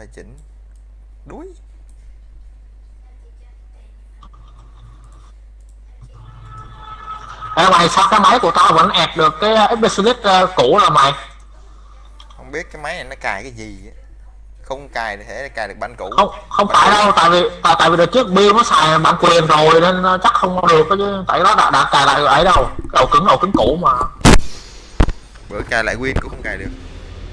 phải chỉnh đuối. Ê mày sao cái máy của tao vẫn ẹt được? Cái Specialist uh, cũ là mày. Không biết cái máy này nó cài cái gì không cài thì thể cài được bản cũ. Không không phải đâu tại vì tại, tại vì đợt trước Bill nó xài bản quyền rồi nên nó chắc không được đó chứ. Tại nó đã, đã cài lại ấy đâu. Ổ cứng ổ cứng cũ mà. Bữa cài lại win cũng không cài được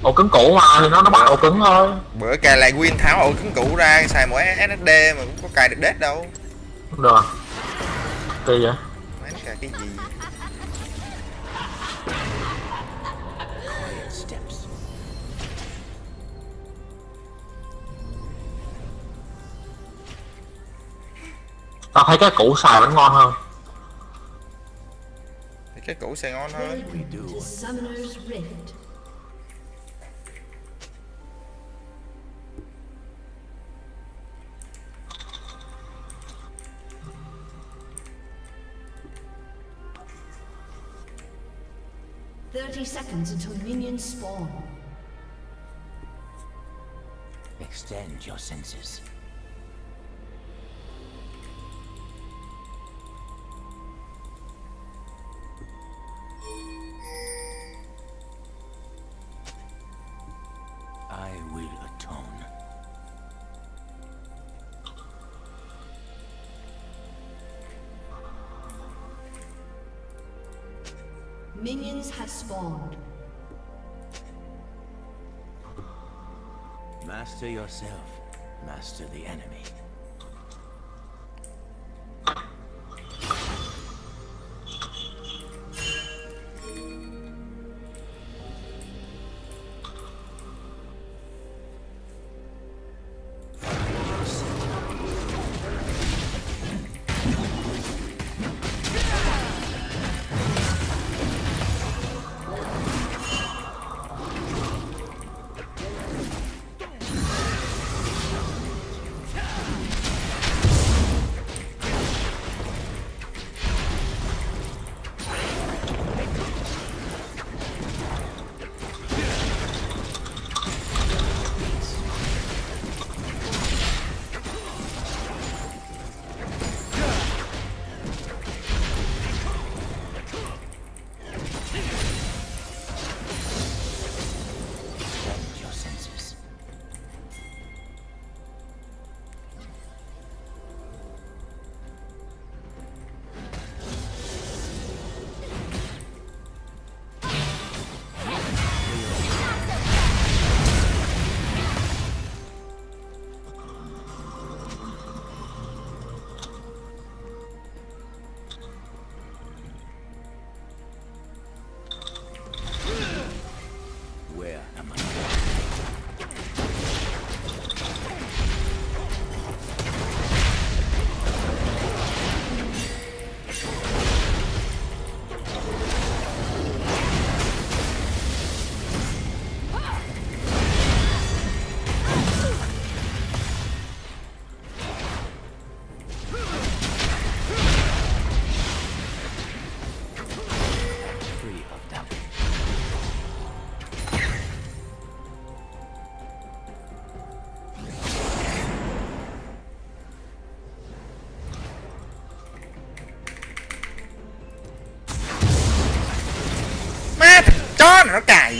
ổ cứng cũ mà thì nó nó bắt ổ cứng thôi. Bữa cài lại win tháo ổ cứng cũ ra xài mỗi SSD mà cũng có cài được dead đâu. Không được à? kỳ vậy? Máy nó cài cái gì? Tao thấy cái cũ xài vẫn ngon hơn. Thì cái cũ sẽ ngon hơn We do. To Summoner's Rift. Thirty seconds until minions spawn. Extend your senses. I will atone. Minions have spawned. Master yourself. Master the enemy.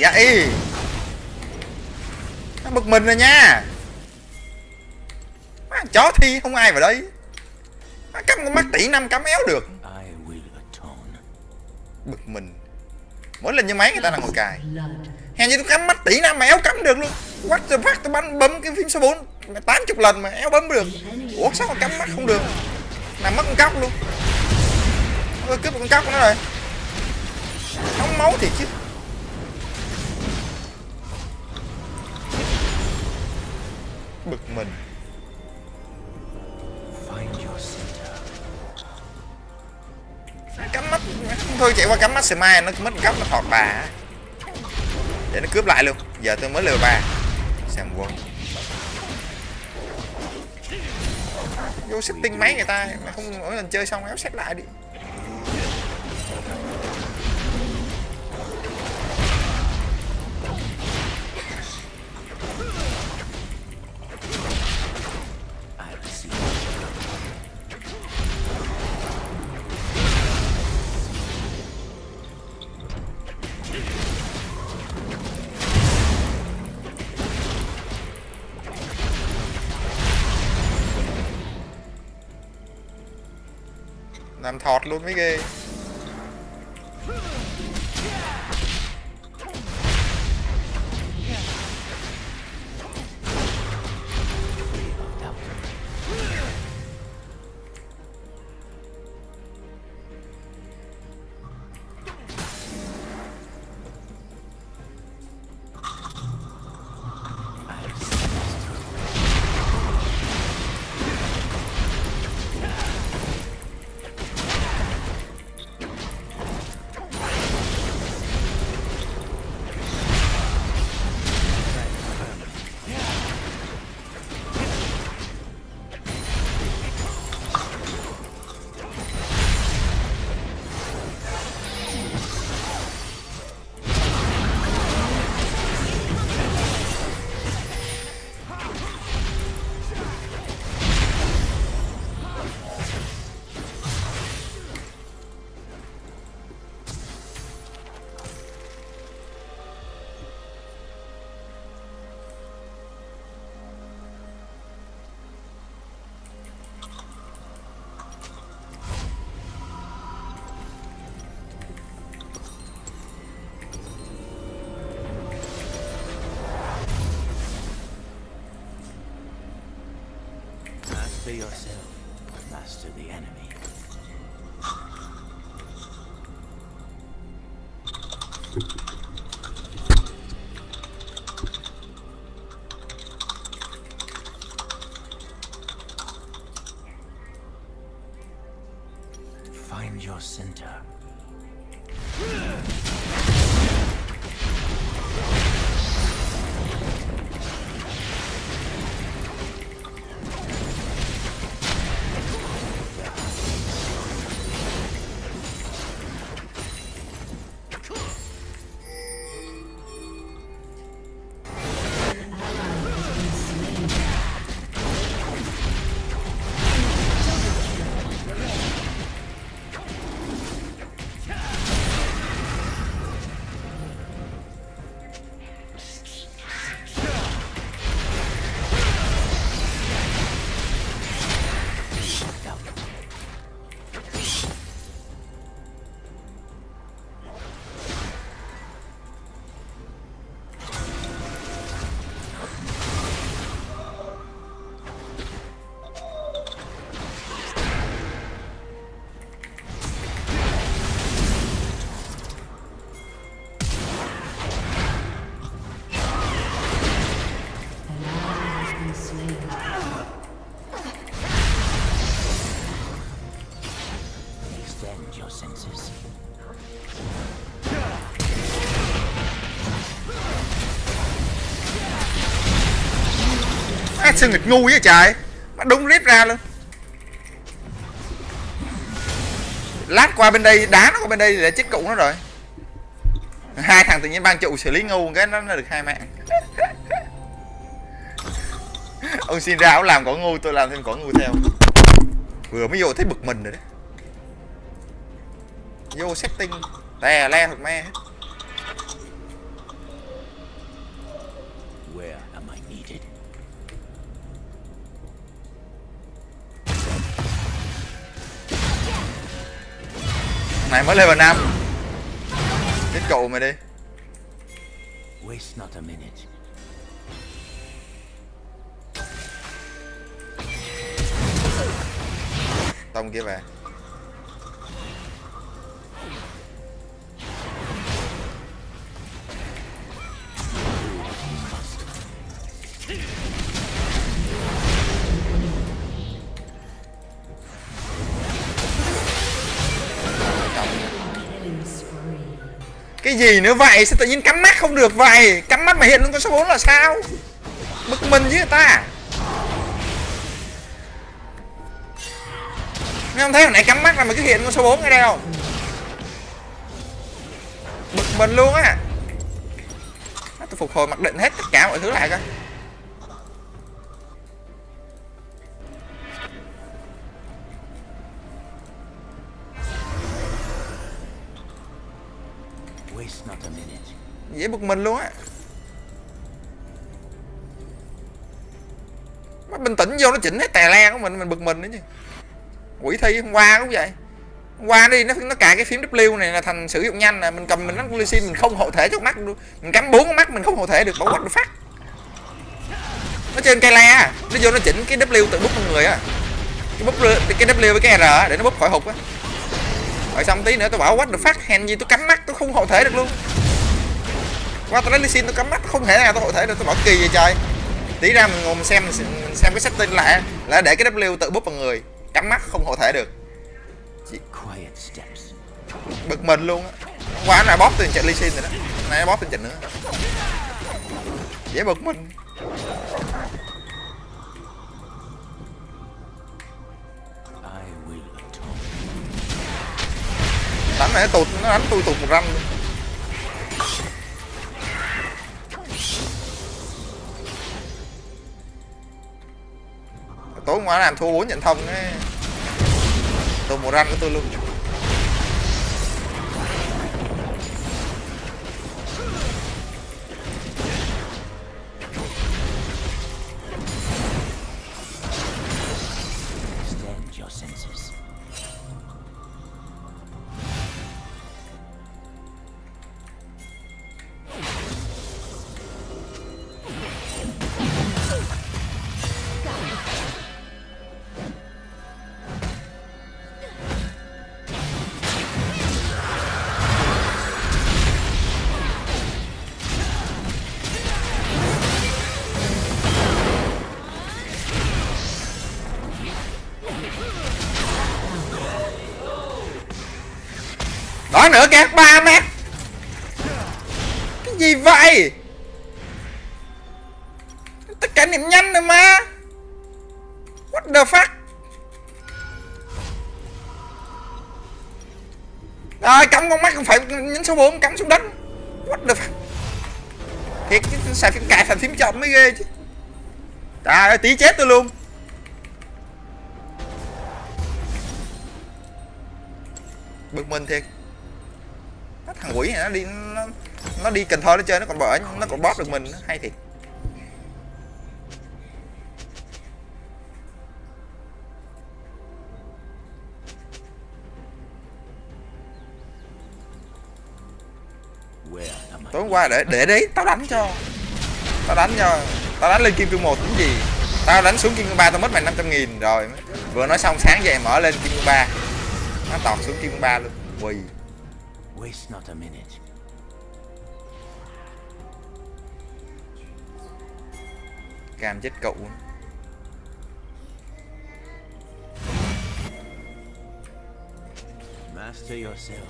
Vậy? Nó bực mình rồi nha. Má chó thi không ai vào đây. Má cắm con mắt tỷ năm cắm éo được. Bực mình. Mỗi lần như máy người ta là ngồi cài. Hèn như tôi cắm mắt tỷ năm mà éo cắm được luôn. What the fuck tôi bắn bấm cái phím số 4 tám chục lần mà éo bấm được. Ủa sao mà cắm mắt không được? Nằm mất con cóc luôn. Tôi cướp con cóc của nó rồi. Nóng máu thiệt chứ thôi, chạy qua cắm mắt mai nó mất cắp nó thọt bà. Để nó cướp lại luôn. Giờ tôi mới lừa ba. Xem quân vô setting máy người ta, mà không, mỗi lần chơi xong éo xét lại đi. Làm thọt luôn mới Master yourself, master the enemy. Sao nghịch ngu vậy trời mà đúng rip ra luôn. Lát qua bên đây đá nó qua bên đây để chết cụ nó rồi. Hai thằng tự nhiên ban trụ xử lý ngu cái nó, được hai mạng. Ông xin ra ông làm cỏ ngu tôi làm thêm cỏ ngu theo. Vừa mới vô thấy bực mình rồi đấy. Vô setting tè le thật me hết. Này mới vào năm. Chết cậu mày đi. Waste not a minute. tông kia về gì nữa vậy? Sao tự nhiên cắm mắt không được vậy? Cắm mắt mà hiện luôn con số 4 là sao? Bực mình với người ta. Nghe không thấy hồi nãy cắm mắt là mà cứ hiện con số 4 ngay đây không? Bực mình luôn á Á, tôi phục hồi mặc định hết tất cả mọi thứ lại coi. Bực mình luôn á. Má bình tĩnh vô nó chỉnh hết tè le của mình mình bực mình nữa chứ. Quỷ thi hôm qua cũng vậy. Qua đi nó nó cài cái phím W này là thành sử dụng nhanh là mình cầm mình nó Lee mình không hộ thể cho mắt luôn. Mình cắm bốn con mắt mình không hộ thể được bảo quách được phát. Nó trên cây le nó vô nó chỉnh cái W tự bút con người á. Cái bút cái W với cái R á, để nó bút khỏi hụt á. Rồi xong tí nữa tôi bảo quách được phát hèn gì tôi cắm mắt tôi không hộ thể được luôn qua tôi lấy Lee Sin tôi cắm mắt không thể nào tôi hộ thể được tôi bảo kỳ vậy trời. Tí ra mình ngồi mình xem mình xem cái setting lại là để cái W tự bút vào người cắm mắt không hộ thể được. Bực mình luôn á. Qua anh là bóp tiền trận Lee Sin rồi đó. Này bóp tiền trận nữa. Dễ bực mình. Đánh này nó tụt nó đánh tôi tụt một ranh luôn tối qua làm thua bốn nhận thông ấy. Tôi một răng của tôi luôn. Đó nữa kìa, ba mét. Cái gì vậy? Tất cả niệm nhanh rồi mà. What the fuck? Rồi, cắm con mắt không phải nhấn số 4 cắm xuống đất. What the fuck? Thiệt chứ xài phím cài thành phím chậm mới ghê chứ. Trời ơi, tí chết tôi luôn. Bực mình thiệt nó thằng quỷ này nó đi nó, nó đi cần thơ nó chơi nó còn bở nó còn bóp được mình hay thiệt. Tối hôm qua để để đấy tao đánh cho. Tao đánh cho tao đánh lên kim cương một tính gì. Tao đánh xuống kim cương ba tao mất mày 500 nghìn rồi. Vừa nói xong sáng dậy mở lên kim cương ba. Nó tọt xuống kim cương ba luôn. Quỳ. Waste not a minute. cam chết cậu Master yourself.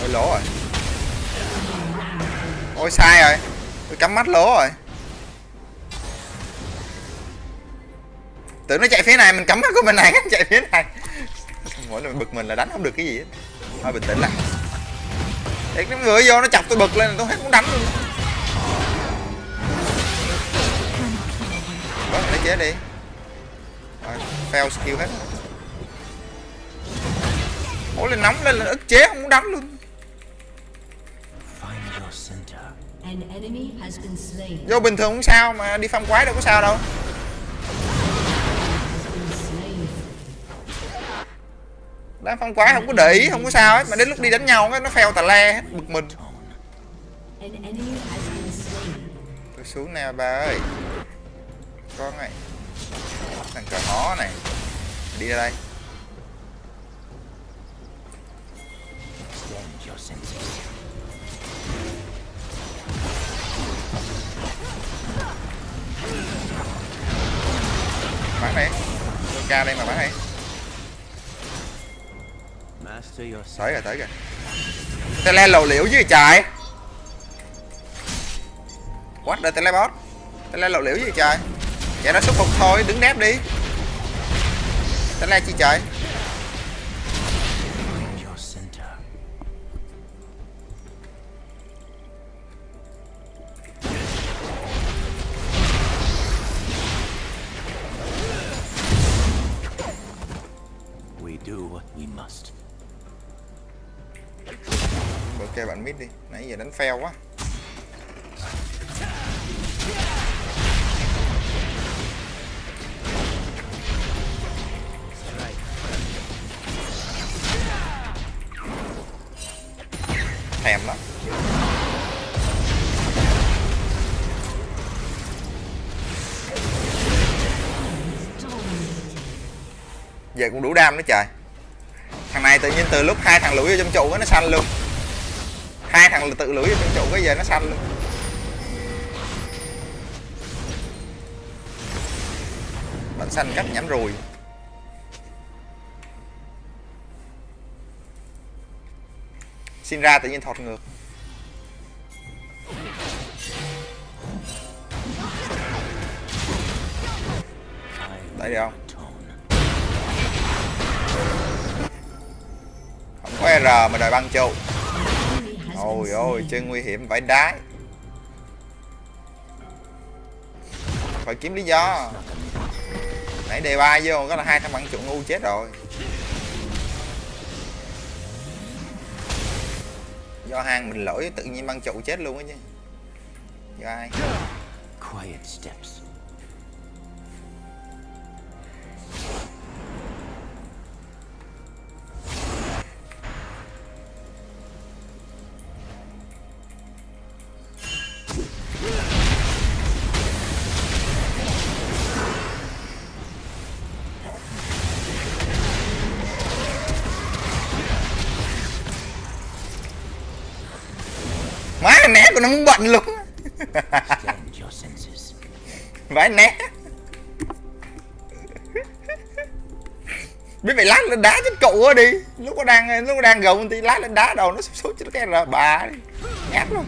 ôi lỗ rồi ôi sai rồi tôi cắm mắt lỗ rồi tưởng nó chạy phía này mình cắm mắt của bên này nó chạy phía này. Mỗi lần bực mình là đánh không được cái gì hết. Thôi bình tĩnh lại. Thiệt nó vừa vô nó chọc tôi bực lên tôi hết muốn đánh luôn. Bớt lấy chế đi. Rồi, fail skill hết. Ủa lên nóng lên là ức chế không muốn đánh luôn. Find your center. An enemy has been slain. Vô bình thường không sao mà đi farm quái đâu có sao đâu đá phong quái không có để ý, không có sao hết. Mà đến lúc đi đánh nhau cái nó phèo tà le hết, bực mình. Tôi xuống nè ba ơi. Con này Thằng cờ hó này. Đi ra đây. Bắn đi. Tôi ca đây mà bắn đi. Tới rồi tới rồi. Tele lầu liễu dưới trời. What the teleport? Tele lầu liễu dưới trời. Vậy nó xúc phục thôi, đứng nép đi. Tele chi trời? Do what we must ok bạn mít đi. Nãy giờ đánh fail quá. Thèm lắm. Giờ cũng đủ đam đó trời thằng này tự nhiên từ lúc hai thằng lưỡi vô trong trụ nó xanh luôn. Hai thằng tự lưỡi vô trong trụ cái giờ nó xanh luôn. Bánh xanh cách nhắm rùi. Xin ra tự nhiên thọt ngược. Đấy được không? Có R mà đòi băng trụ ôi ôi chơi nguy hiểm vãi đái. Phải kiếm lý do. Nãy đề ba vô, có là hai thằng băng trụ ngu chết rồi. Do hang mình lỗi, tự nhiên băng trụ chết luôn á chứ. Do ai? Quiet steps. Muốn bận senses. vãi né. Biết mày lát lên đá chết cậu á đi. Lúc có đang lúc có đang gồng thì lát lên đá đầu nó sút chết cái là bà đi. Nhát luôn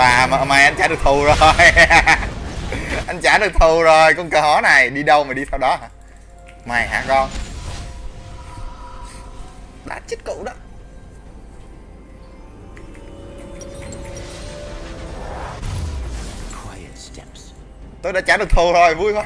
bà mà mày anh trả được thù rồi. Anh trả được thù rồi con cờ hó này. Đi đâu mà đi theo đó hả? Mày hả con? Đã chết cậu đó. Tôi đã trả được thù rồi vui quá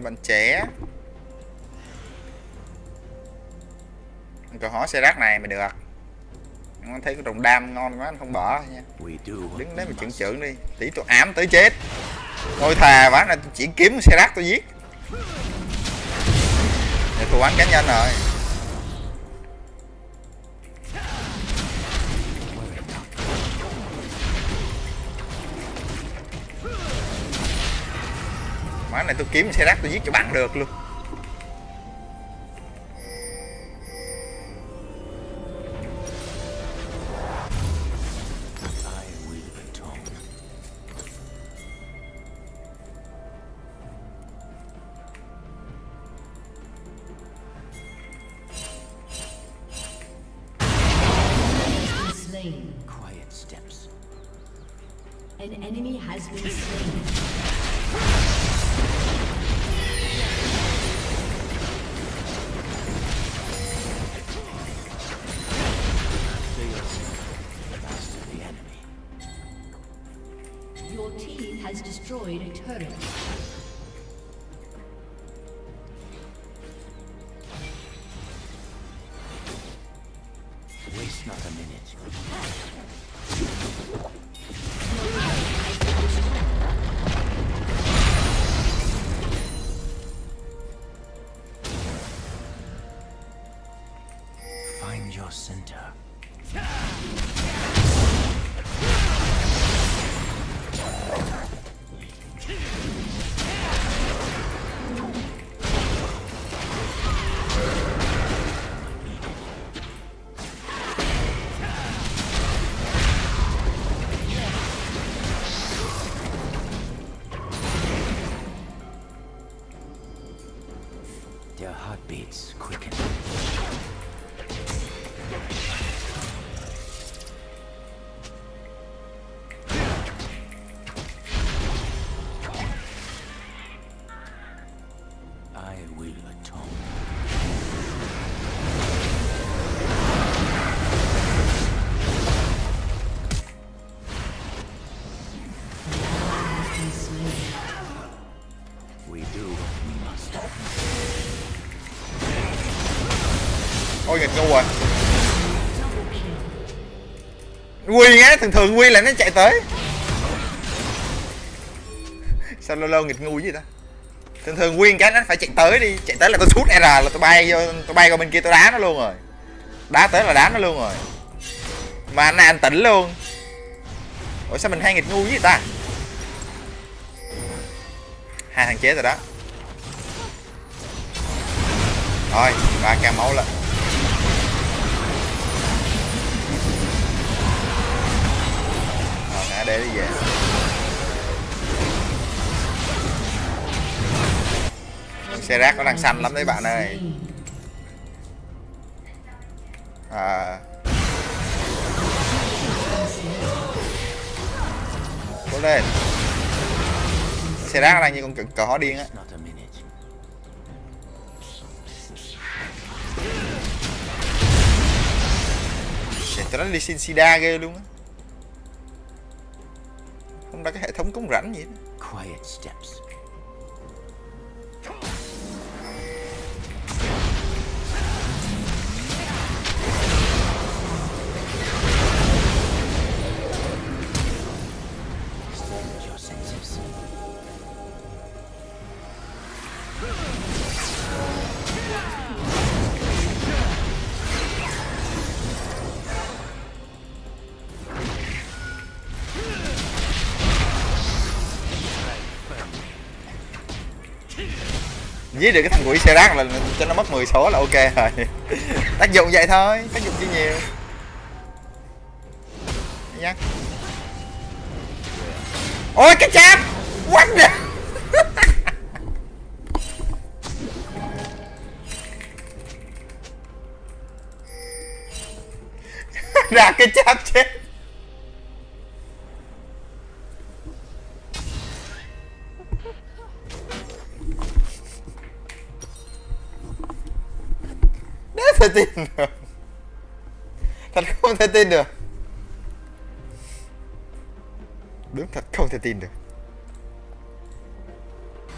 bạn trẻ. Câu hỏi xe rác này mày được. Anh thấy cái đồng đam ngon quá anh không bỏ nha. Đứng đấy mà trưởng must. trưởng đi. Tí tôi ám tới chết. Tôi thà ván này tôi chỉ kiếm xe rác tôi giết. Để thù án cá nhân rồi ván này tôi kiếm xe rác tôi giết cho bằng được luôn. Đâu rồi? Quy á thường thường quy là nó chạy tới. Sao lâu lâu nghịch ngu gì ta? Thường thường quy cái nó phải chạy tới đi, chạy tới là tôi sút r là tôi bay vô, tôi bay qua bên kia tôi đá nó luôn rồi. Đá tới là đá nó luôn rồi. Mà anh này anh tỉnh luôn. Ủa sao mình hay nghịch ngu với ta? Hai thằng chế rồi đó. Rồi, ba ca máu lên đi về xe rác nó đang xanh lắm đấy bạn ơi. À. Cố lên. Xe rác đang như con cỡ, cỏ điên á. Trời, a tụi nó đi xin sida ghê luôn á. Không ra cái hệ thống cống rãnh vậy đó. Quiet steps. Giết được cái thằng quỷ xe rác là cho nó mất 10 số là ok rồi. Tác dụng vậy thôi, tác dụng chưa nhiều. Nhắc. Ôi cái chap What the Ra cái chap chết. Tin được. Thật không thể tin được. Đúng thật, không thể tin được.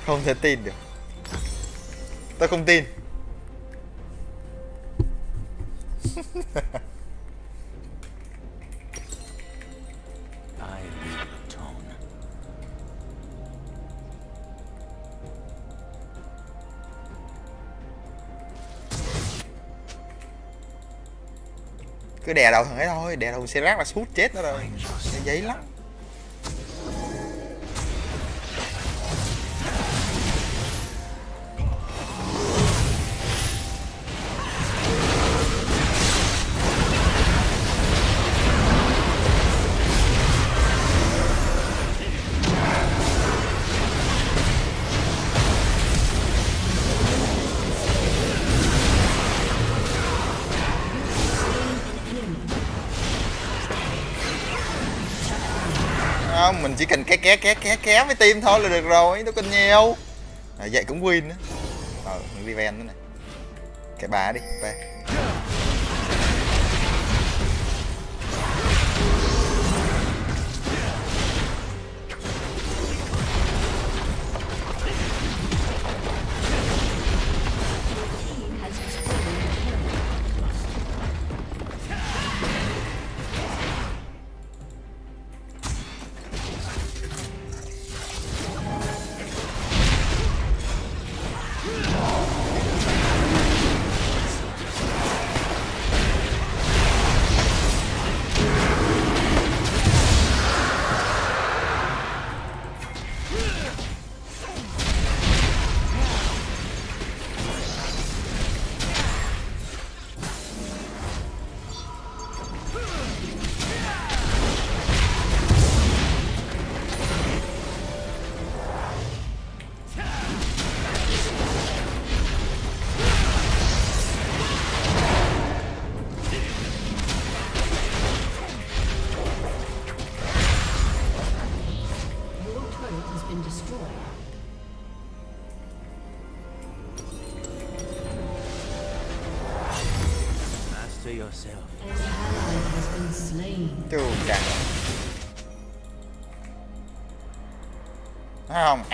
Không thể tin được. Tôi không tin. Cứ đè đầu thằng ấy thôi, Đè đầu xe rác là sút chết nó rồi. Nó giấy lắm. Tim thôi là được rồi nó còn nhiều. À, vậy cũng win nữa ờ mình revenge nữa này. Cái bà đi về.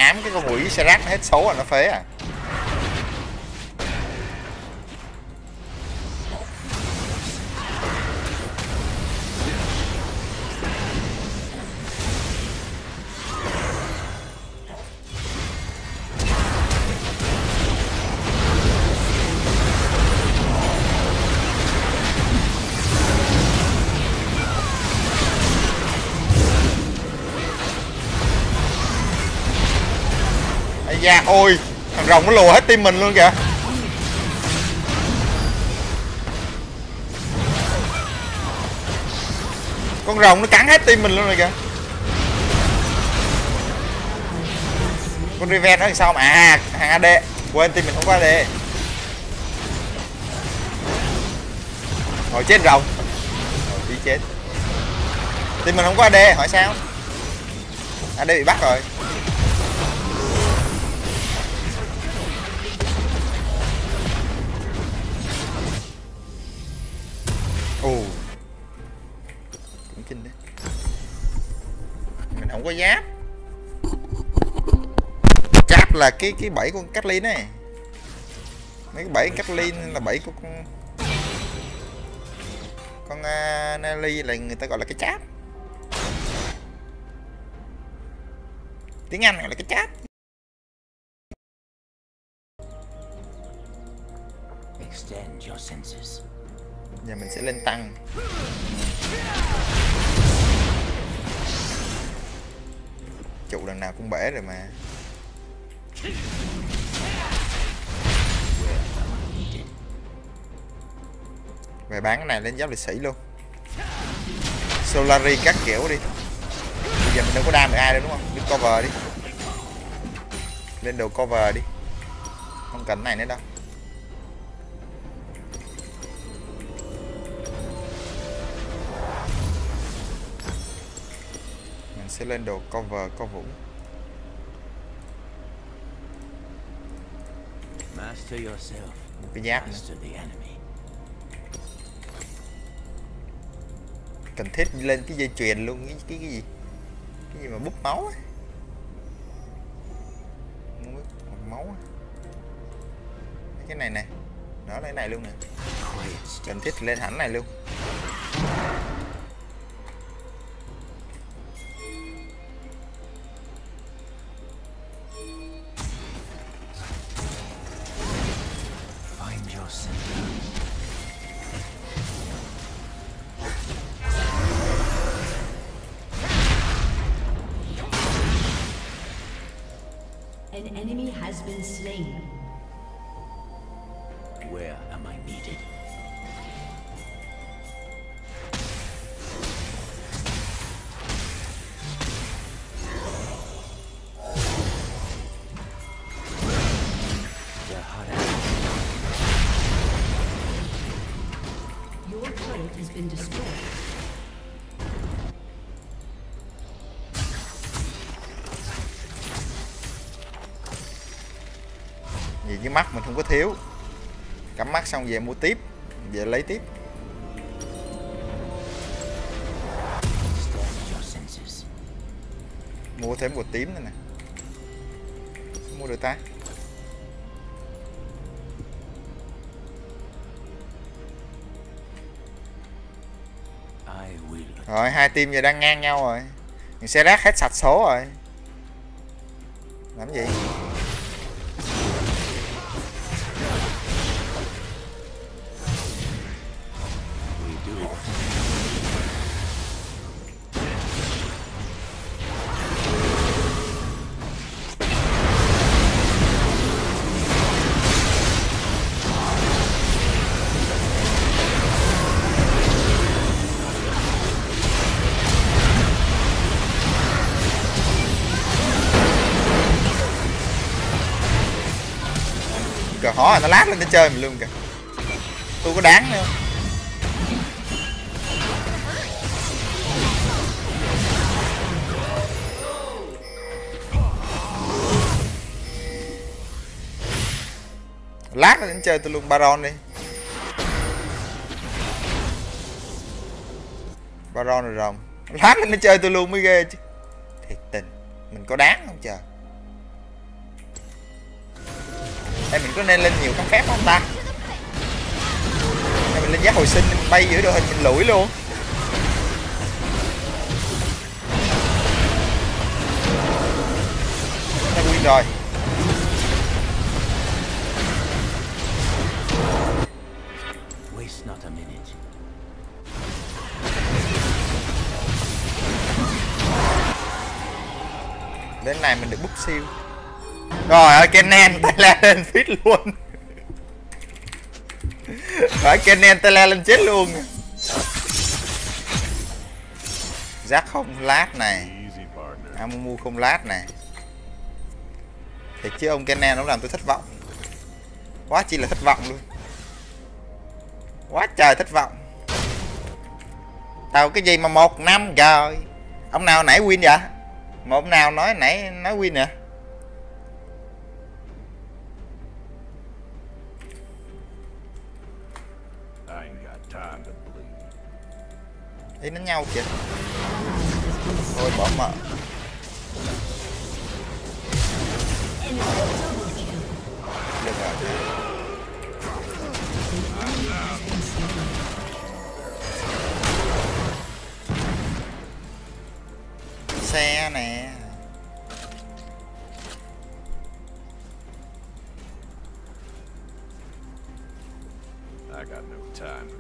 Hãm cái con quỷ xe rác nó hết số rồi nó phế à. Ôi, thằng rồng nó lùa hết tim mình luôn kìa. Con rồng nó cắn hết tim mình luôn rồi kìa. Con Riven nó làm sao mà à hàng AD quên tim mình không có AD rồi chết rồng. Rồi đi chết. Tim mình không có AD hỏi sao? AD bị bắt rồi. Là cái cái bẫy con Kathleen này mấy cái bẫy Kathleen là bẫy của con con uh, Nelly là người ta gọi là cái cháp tiếng Anh gọi là cái cháp Extend your senses. giờ mình sẽ lên tăng. Trụ lần nào cũng bể rồi mà về bán cái này lên giáp lịch sĩ luôn. Solari các kiểu đi. Bây giờ mình đâu có đam được ai đâu, đúng không? Đi cover đi. Lên đồ cover đi. Không cần này nữa đâu. Mình sẽ lên đồ cover cover. vũ Master yourself. một cái giáp nữa. Cần thiết lên cái dây chuyền luôn cái cái, cái gì? Cái gì mà bút máu hộp máu cái này nè. Đó cái này luôn nè. Cần thiết lên hẳn này luôn has been slain. Mắt mình không có thiếu. Cắm mắt xong về mua tiếp, về lấy tiếp. Mua thêm một tím nữa nè. Mua được ta? Rồi, hai team giờ đang ngang nhau rồi. Mình sẽ rác hết sạch số rồi. Làm gì? Nó lát lên nó chơi mình luôn kìa. Tôi có đáng nữa. Lát lên chơi tôi luôn baron đi. Baron rồi rồng. Lát lên nó chơi tôi luôn mới ghê chứ. Thiệt tình. Mình có đáng. Có nên lên nhiều kháng phép không ta? Hay mình lên giác hồi sinh mình bay giữa đội hình mình lủi luôn. Nó win rồi. Waste not a minute. Đến này mình được bút siêu rồi ơi Kennen tay la lên fit luôn. Phải Kennen tay la lên chết luôn. Giác không lát này. Amumu không lát này. Thì chứ ông Kennen nó làm tôi thất vọng. Quá chi là thất vọng luôn. Quá trời thất vọng. Tao cái gì mà một năm rồi? Ông nào nãy win vậy? Mà ông nào nói nãy, nói win nè Ý đánh nhau kìa. Thôi, bỏ mợ. Được rồi. Xe nè. I got no time.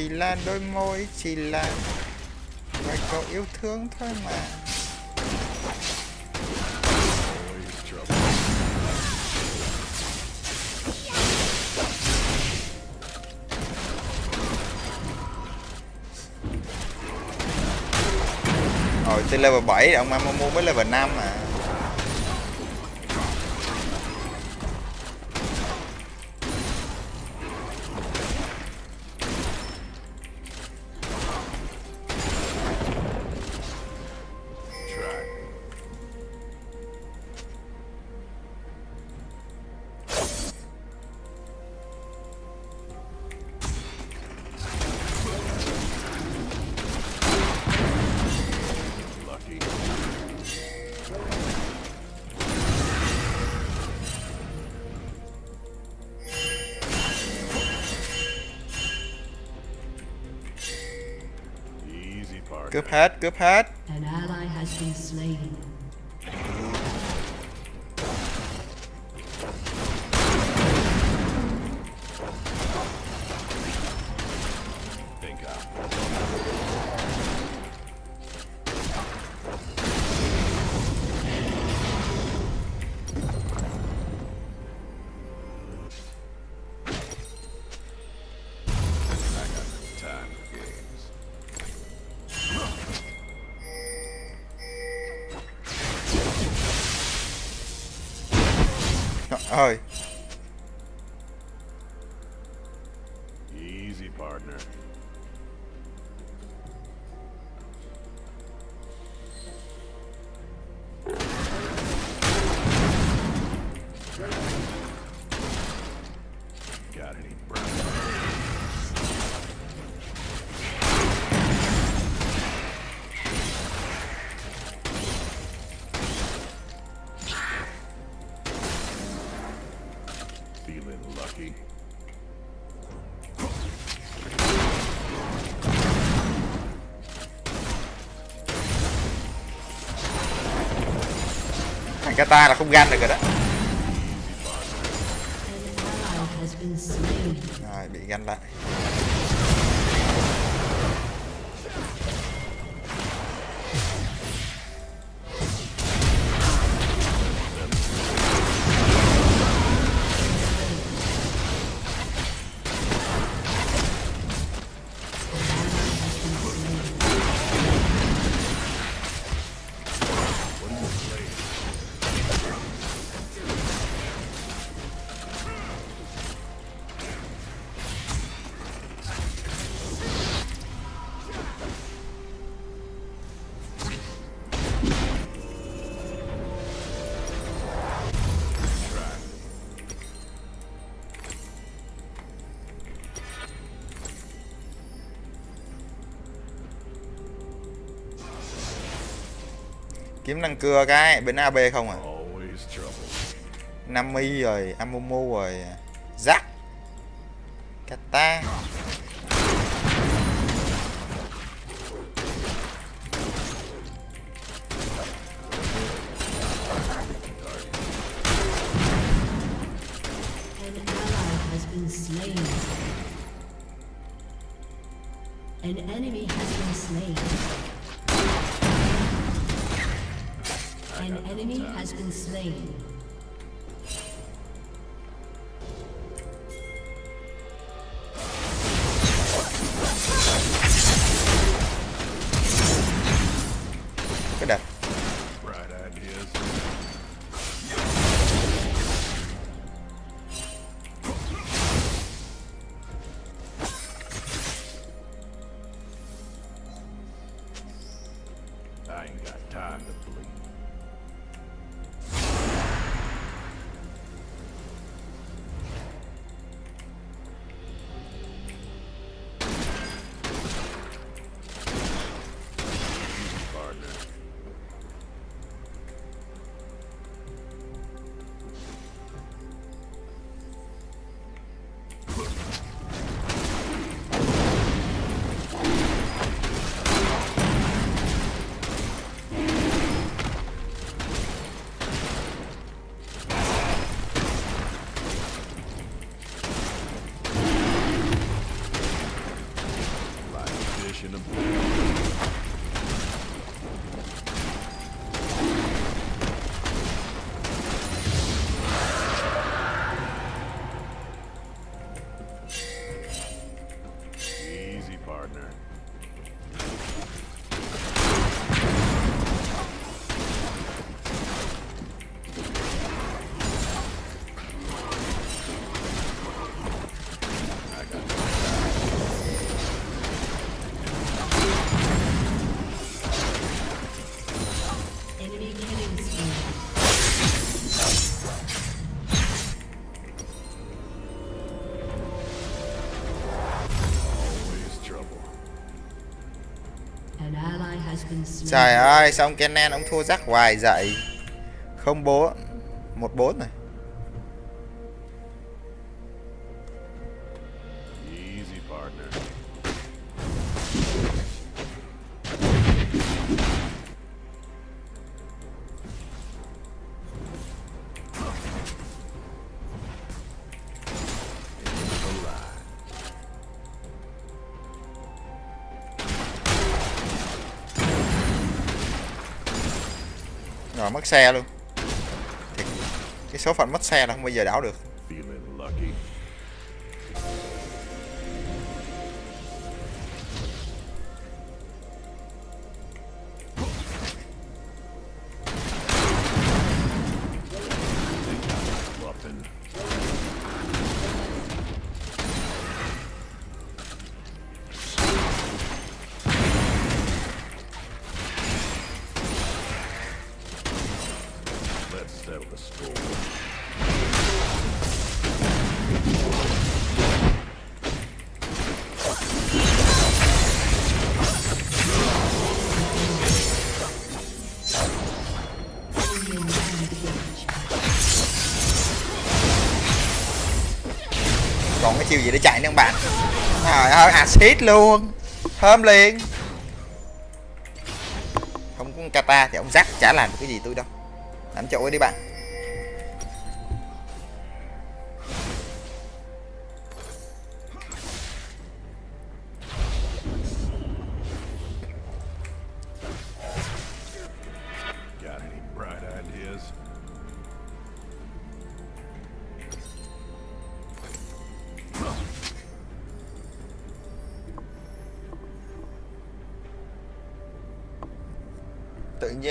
Chỉ là đôi môi, Chỉ là Vài câu yêu thương thôi mà Always trouble. Rồi tới level 7 ông Mamamoo mới level 5 mà Easy part. Cướp hết kata là không gan được rồi đó. Rồi bị gan lại kiếm năng cưa cái bên ab không à Always trouble. Nami rồi Amumu rồi trời ơi xong Kenan ông thua rắc hoài dậy? Không bố một bốn này mất xe luôn Thiệt. cái số phận mất xe là không bao giờ đảo được còn cái chiêu gì để chạy nữa không bạn? Trời ơi, acid luôn. Thơm liền. Không có kata thì ông rắc chả làm được cái gì tôi đâu. Làm chỗ đi bạn.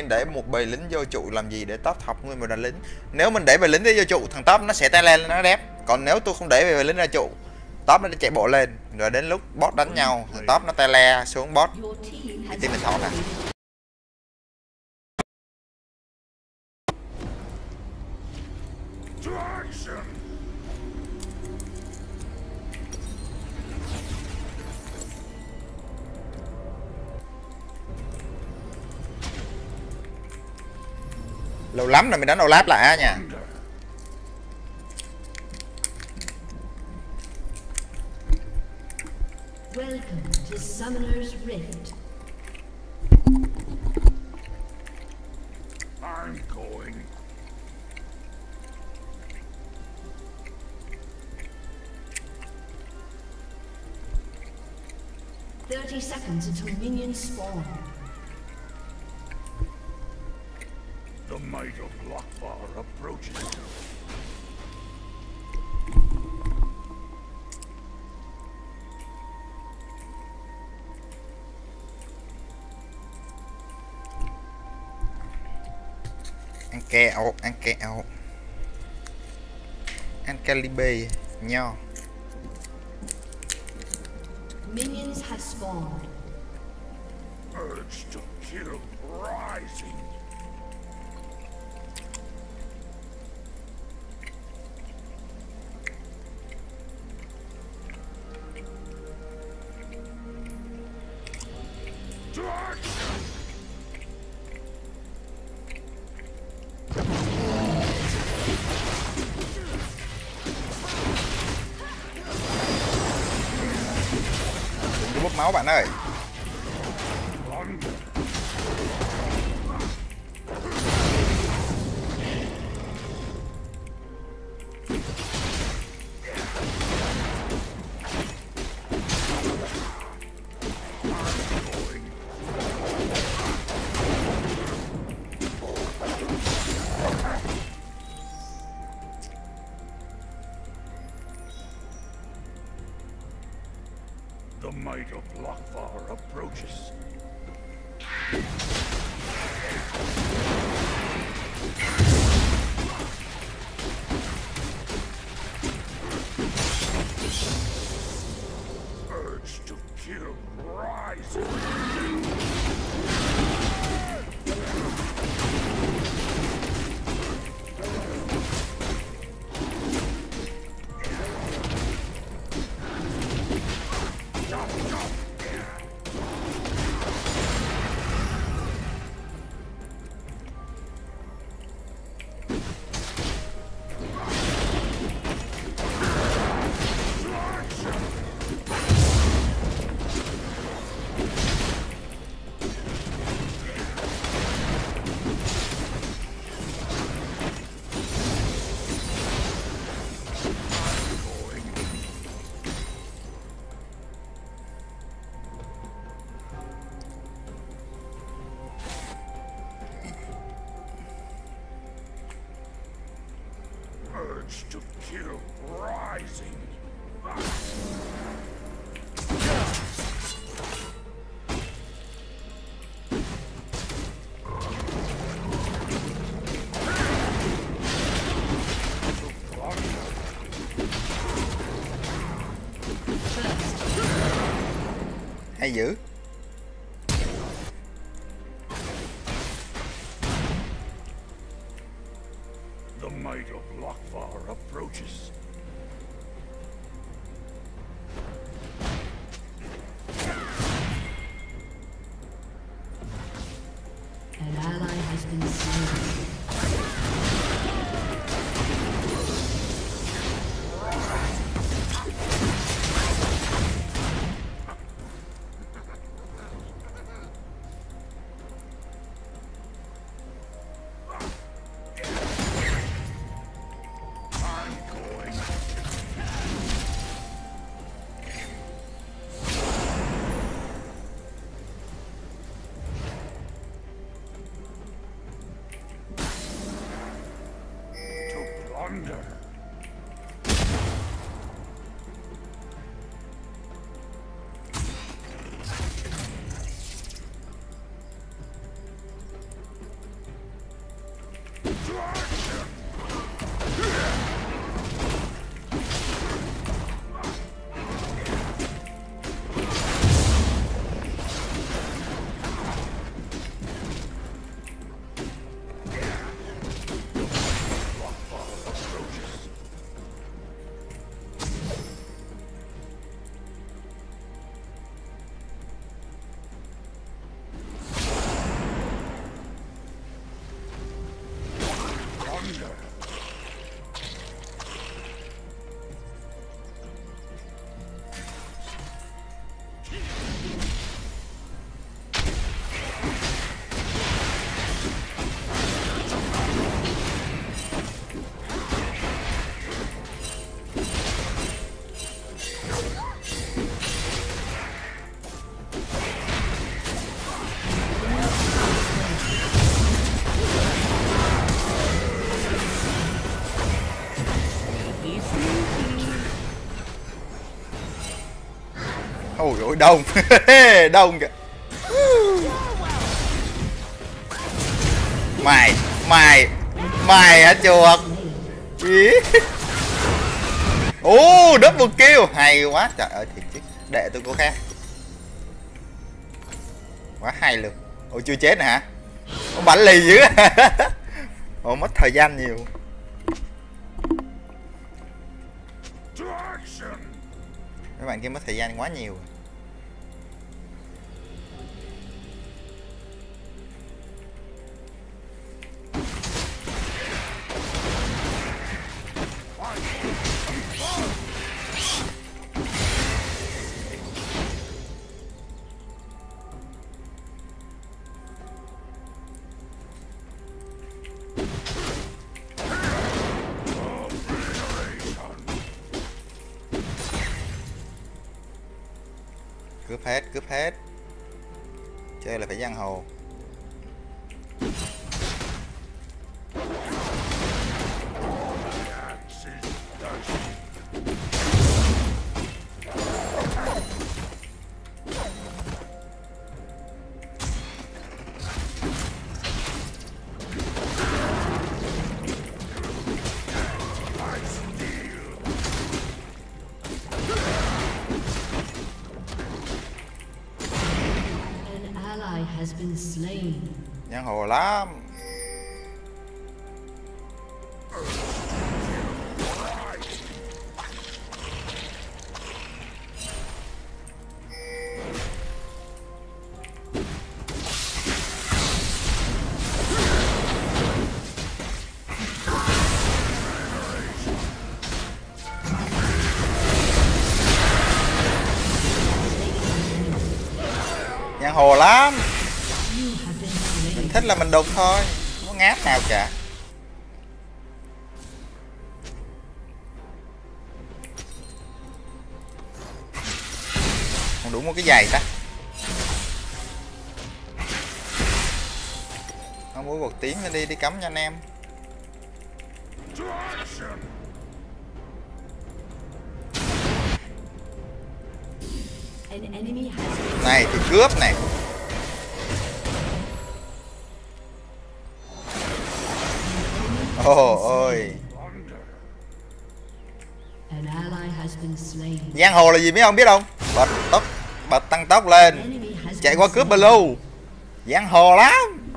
Để một bầy lính vô trụ làm gì để top học nguyên một đàn lính? Nếu mình để bầy lính vô trụ, thằng top nó sẽ tay lên, nó đép. Còn nếu tôi không để bầy lính ra trụ, top nó chạy bộ lên. Rồi đến lúc boss đánh nhau thằng top nó tay le xuống boss thì team mình thọ nè. Lâu lắm rồi mình đánh Olaf lại á nha welcome to Summoner's Rift. I'm going. Thirty seconds until minions spawn. The might of Lockbar approaches. ăn kẹo ăn kẹo ăn calibe nho Minions have spawned. Urge to kill rising. Bạn ơi. Urge to kill rises. Hay dữ. Ôi ôi đông. Đông kìa. Mày mày mày hả, chuột? Ý. ô double kill. Hay quá, trời ơi, thiệt chứ. Đệ tôi có khác. Quá hay luôn. Ôi chưa chết nè hả? Ông bảnh lì dữ. Ồ mất thời gian nhiều. Các mấy bạn kia mất thời gian quá nhiều. Hết cướp hết. Chơi là phải giang hồ. Giang mình đục thôi không có ngáp nào cả. Không đủ một cái giày ta. Không mũi một tiếng nữa đi đi cắm nha anh em. Này thì cướp này giang hồ là gì biết không biết không? Bật tốc bật tăng tốc lên. Chạy qua cướp blue. Giang hồ lắm.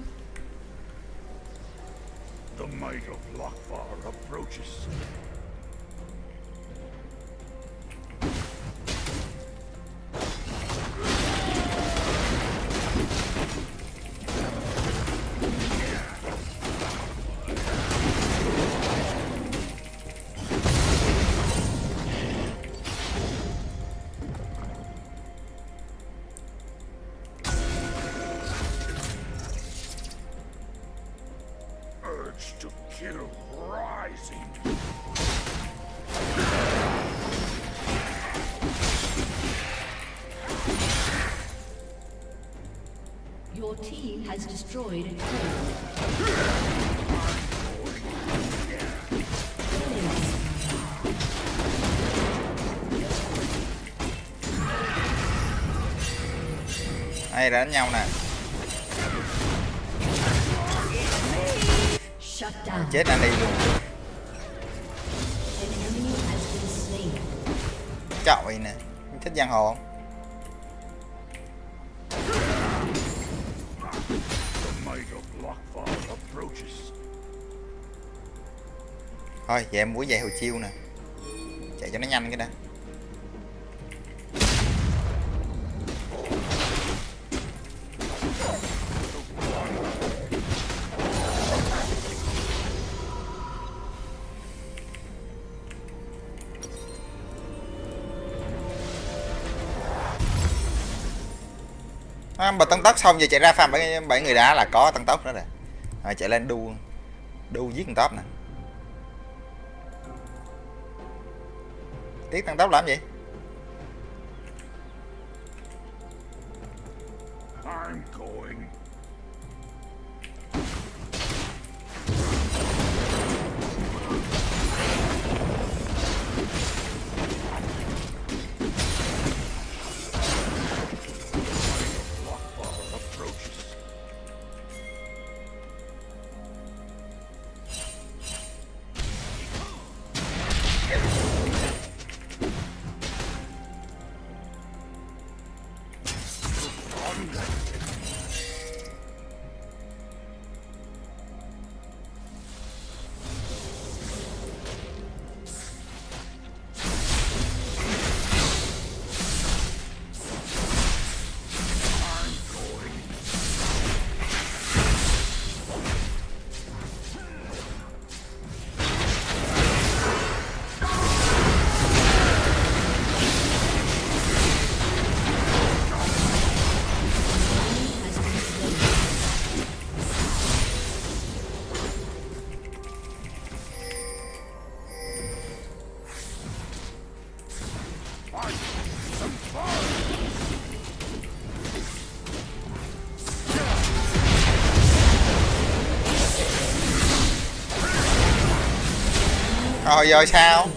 Has destroyed a turret. Đây đánh nhau nè. Chết anh đi luôn. Chọi nè Thích giang hồ không Thôi vậy em muốn dạy hồi chiêu nè. Chạy cho nó nhanh cái đã. À, mà tăng tốc xong giờ chạy ra farm bảy, người đá là có tăng tốc đó rồi à, chạy lên đu đu giết tăng tốc nè. Tiết tăng tốc làm gì? Rồi rồi sao?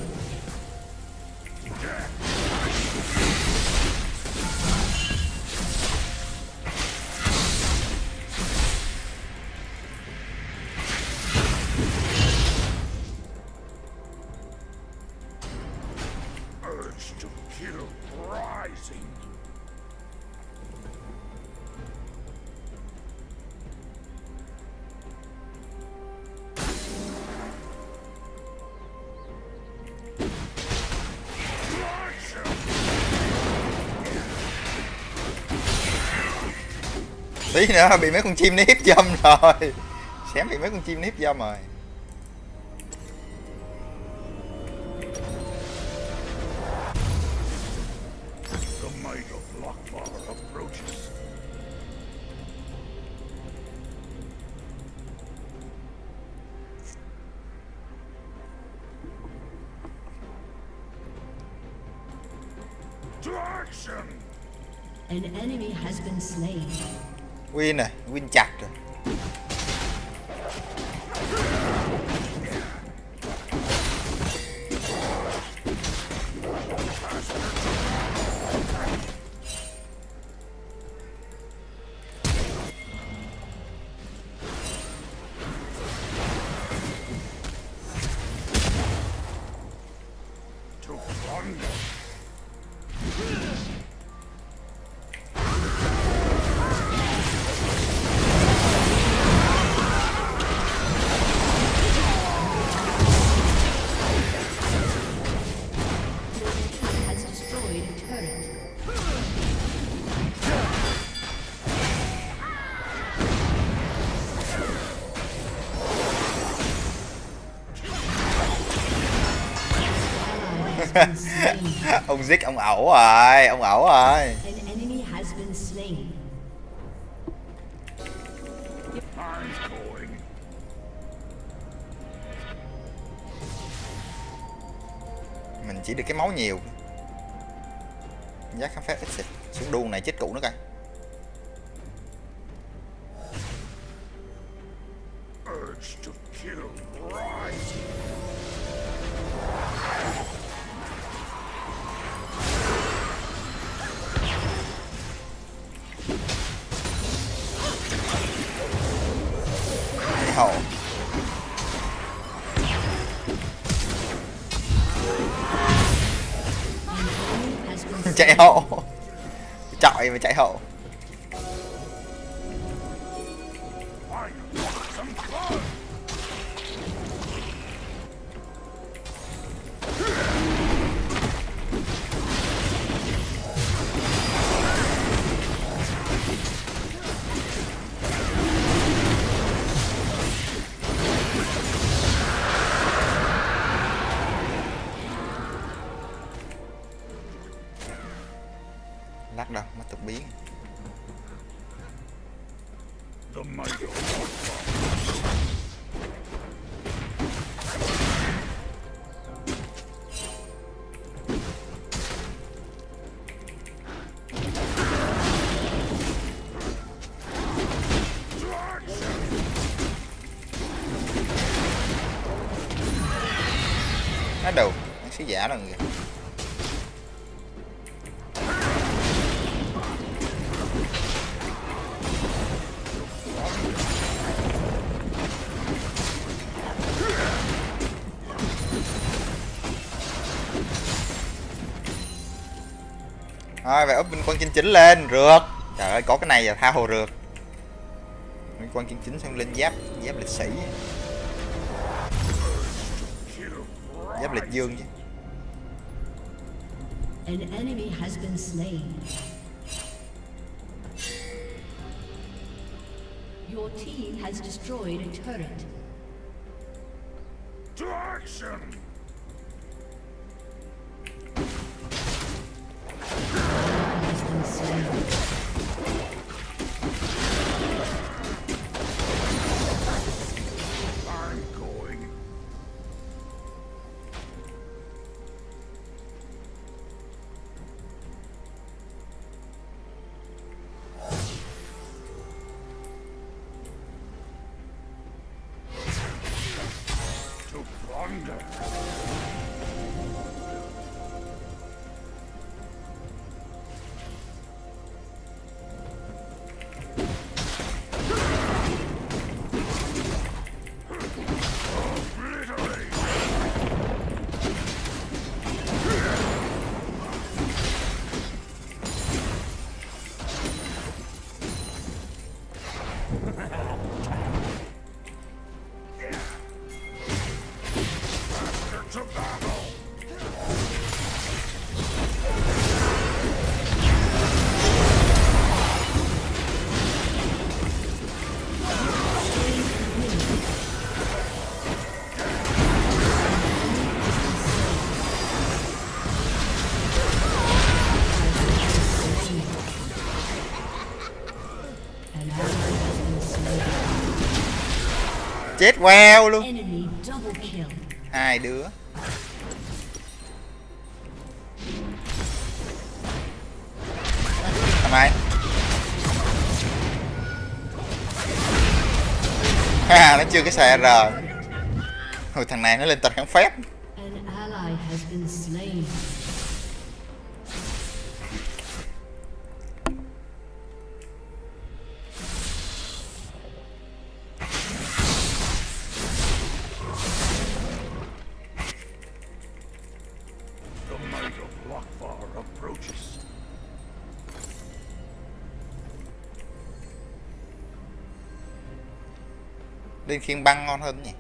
Tí nữa bị mấy con chim nó hiếp dâm rồi xém bị mấy con chim nó hiếp dâm rồi The might of Lockfar approaches. To action! An enemy has been slain. Win rồi ẩu rồi ông ẩu rồi. Mình chỉ được cái máu nhiều sứ giả là người Thôi vậy úp binh quân chinh chính lên, rượt. Trời ơi, có cái này là tha hồ rượt. Binh quân chinh chính xong lên giáp Giáp lịch sĩ. Giáp lịch dương chứ. An enemy has been slain. Your team has destroyed a turret. Chết queo luôn. Hai đứa. Thằng này. Ha, nó chưa cái xe R. Hồi thằng này nó lên tật kháng phép Lên khiên băng ngon hơn nhỉ?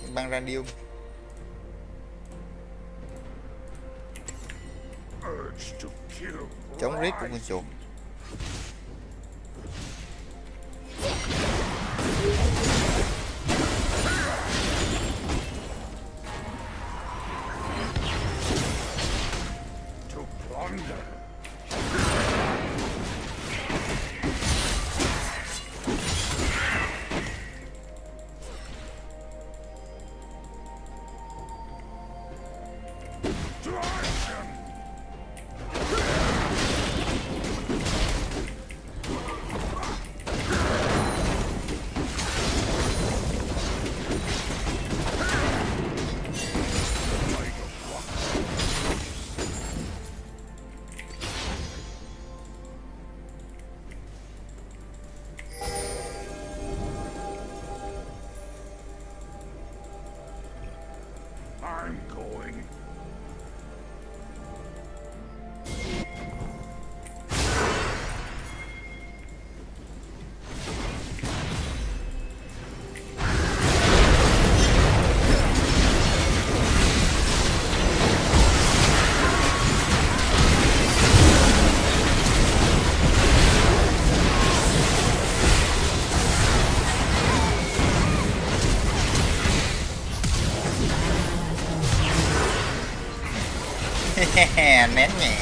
Khiên băng radium Chống rít của con chuột amendment.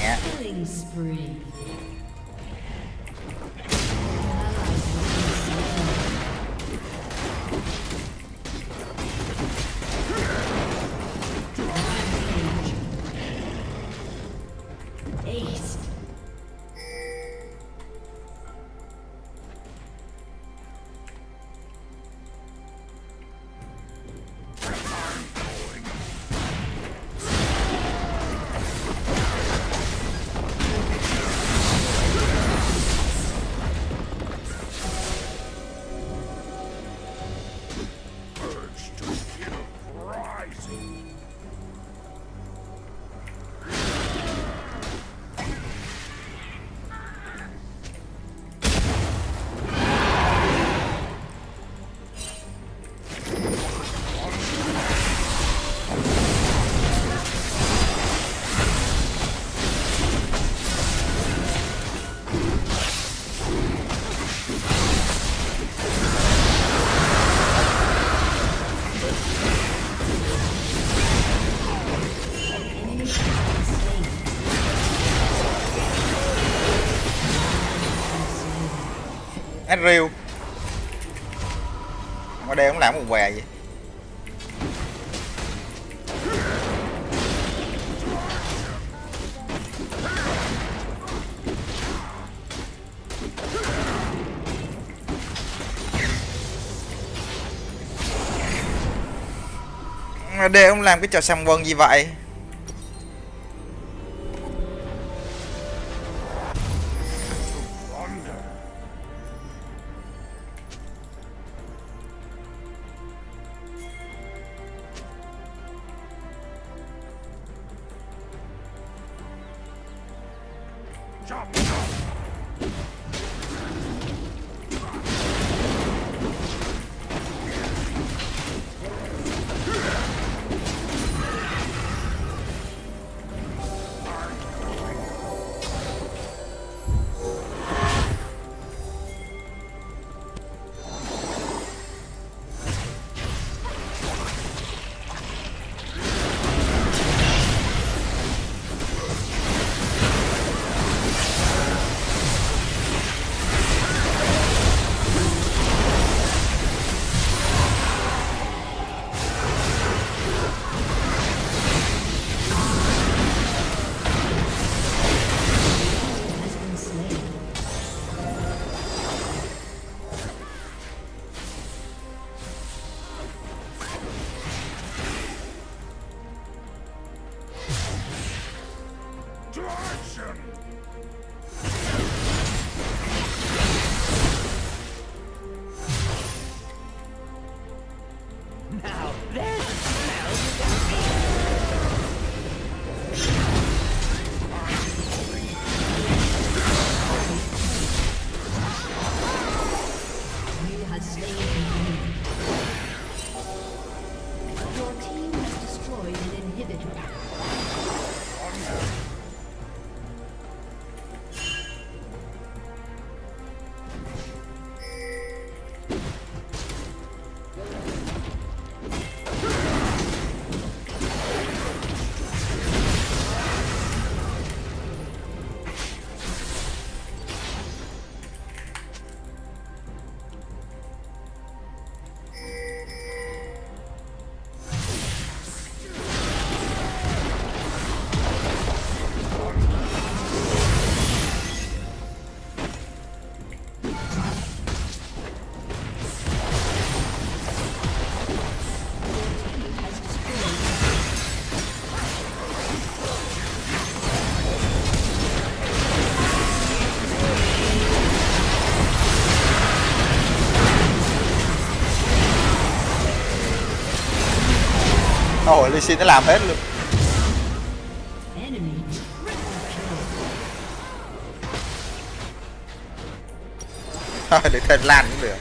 Rêu. Ở đây cũng làm một què vậy? Ở đây ông làm cái trò xăm quân gì vậy? Xin nó làm hết luôn. Thôi để thêm lan cũng được.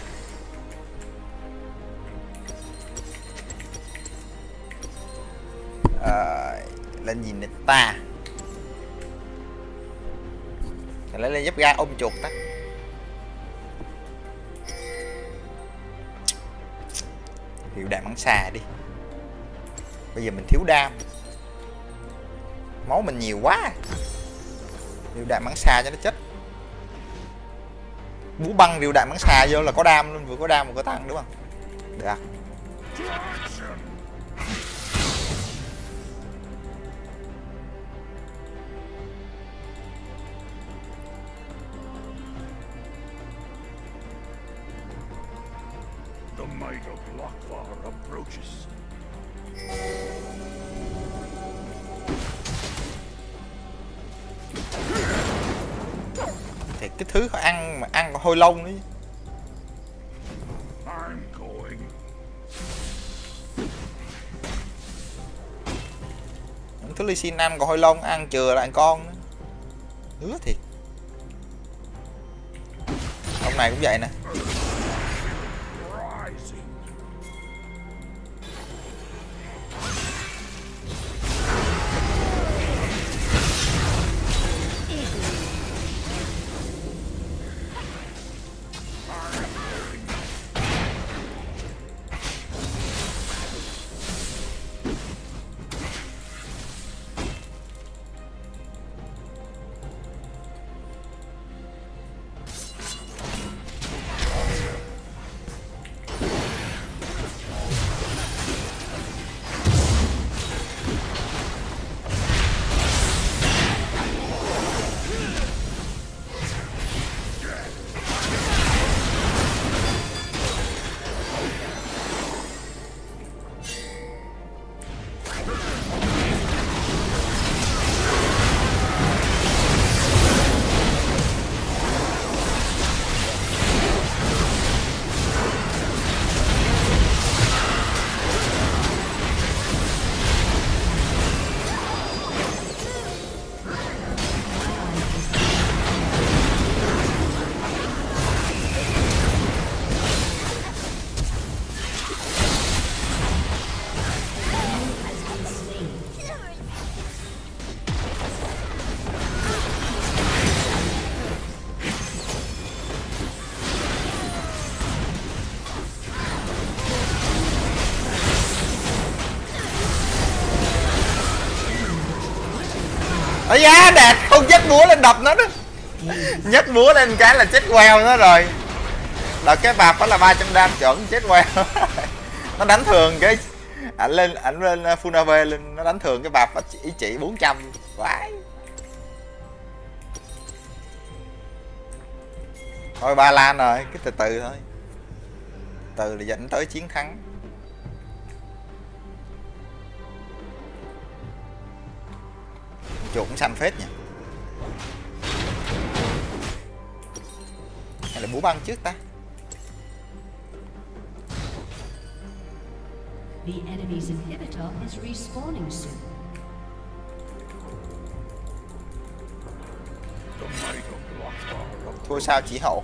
À, lên nhìn đến ta. Lấy lên giúp ga ôm chuột ta. Hiệu đạn bắn xà đi. Bây giờ mình thiếu đam. Máu mình nhiều quá. Điều đạn bắn xa cho nó chết. Bú băng điều đạn bắn xà vô là có đam luôn, vừa có đam vừa có tăng, đúng không? Được. Hôi lông những thứ ly xin ăn còn hôi lông ăn chừa lại con nữa. Ngứa thiệt. Ông này cũng vậy nè búa lên đập nó đó. Nhấc búa lên cái là chết queo nó rồi. Là cái bạp đó là 300 đam chuẩn chết queo. Nó đánh thường cái ảnh lên ảnh lên uh, full AV lên nó đánh thường cái bạp nó chỉ, ý chỉ 400 vãi. Thôi ba lan rồi cứ từ từ thôi. Từ là dẫn tới chiến thắng. Chuột cũng xanh phết nhỉ? Băng trước ta The enemy's inhibitor is respawning soon. The might of Lockvar approaches. thua sao chỉ hậu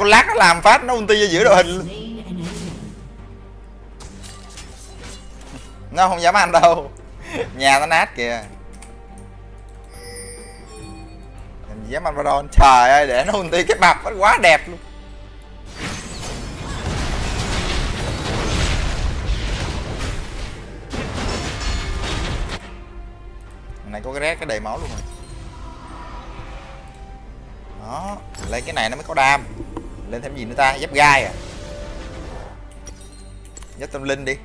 con lát nó làm phát, nó ulti ra giữa đội hình. Nó không dám ăn đâu. Nhà nó nát kìa. Làm gì dám ăn Baron Trời ơi, để nó ulti cái mặt nó quá đẹp luôn. Này có cái rét cái đầy máu luôn rồi. Đó, lấy cái này nó mới có đam lên thêm gì nữa ta? Giáp gai à? Giáp tâm linh đi.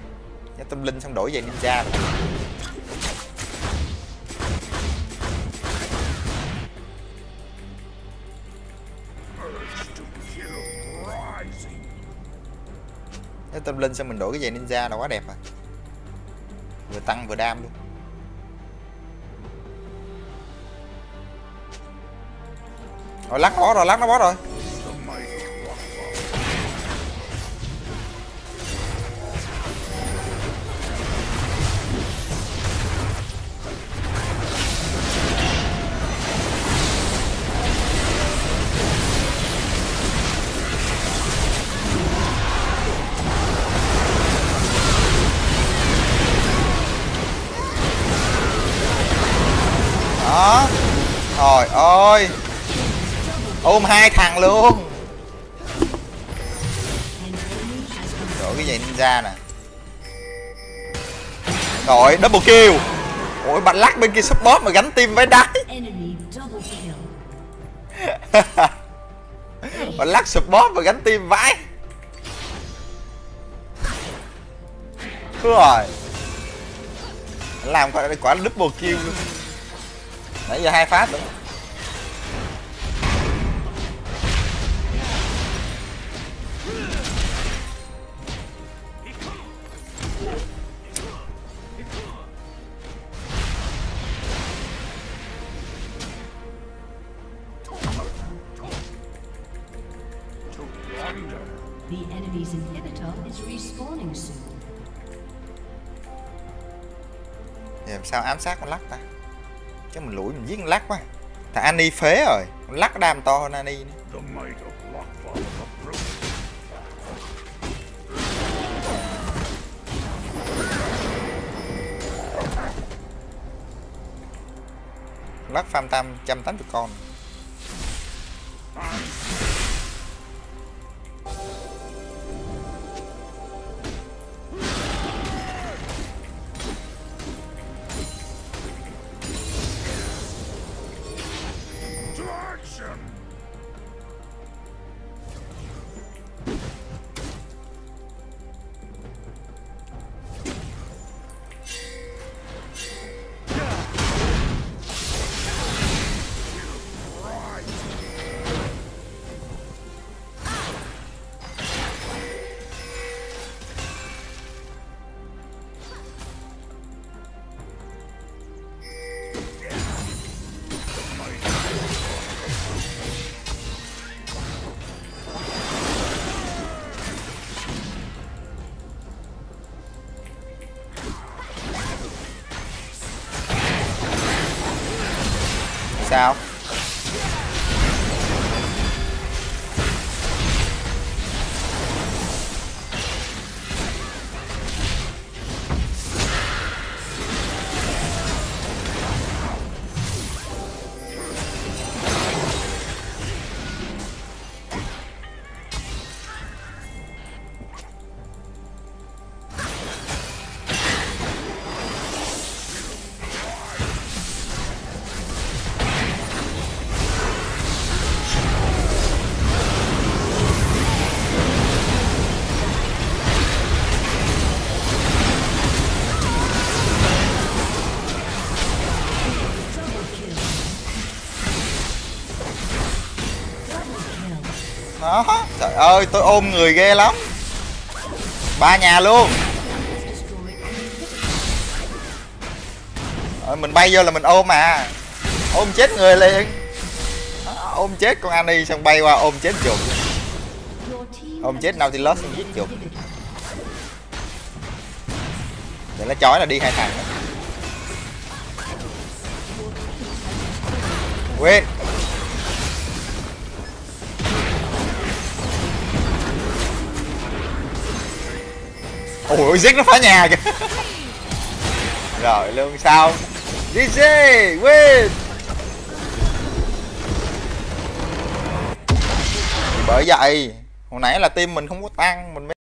Giáp tâm linh xong đổi về ninja rồi. giáp tâm linh xong mình đổi cái giày ninja là quá đẹp rồi vừa tăng vừa đam luôn. Rồi lắc nó bó rồi, lắc nó bó rồi. Hai luôn. An đổi cái giày ninja nè. Rồi double kill. Ôi bạn lắc bên kia support mà gánh tim với đáy. Bạn lắc support mà gánh tim vãi. Đúng rồi. Làm quả quả double kill luôn. Nãy giờ hai phát nữa sao ám sát con lắc ta? Chứ mình lủi mình giết con lắc quá. Thằng Annie phế rồi. Con lắc đam to hơn Annie nữa. Lắc farm tam 180 con sao ơi tôi ôm người ghê lắm. Ba nhà luôn. Rồi, mình bay vô là mình ôm mà ôm chết người liền. Ôm chết con Annie xong bay qua ôm chết chuột. Ôm has chết Nautilus xong giết chuột. Để nó chói là đi hai thằng. Đó. Ôi giết nó phá nhà kìa. Rồi, lương sao? DJ win! Bởi vậy, Hồi nãy là tim mình không có tăng, Mình mới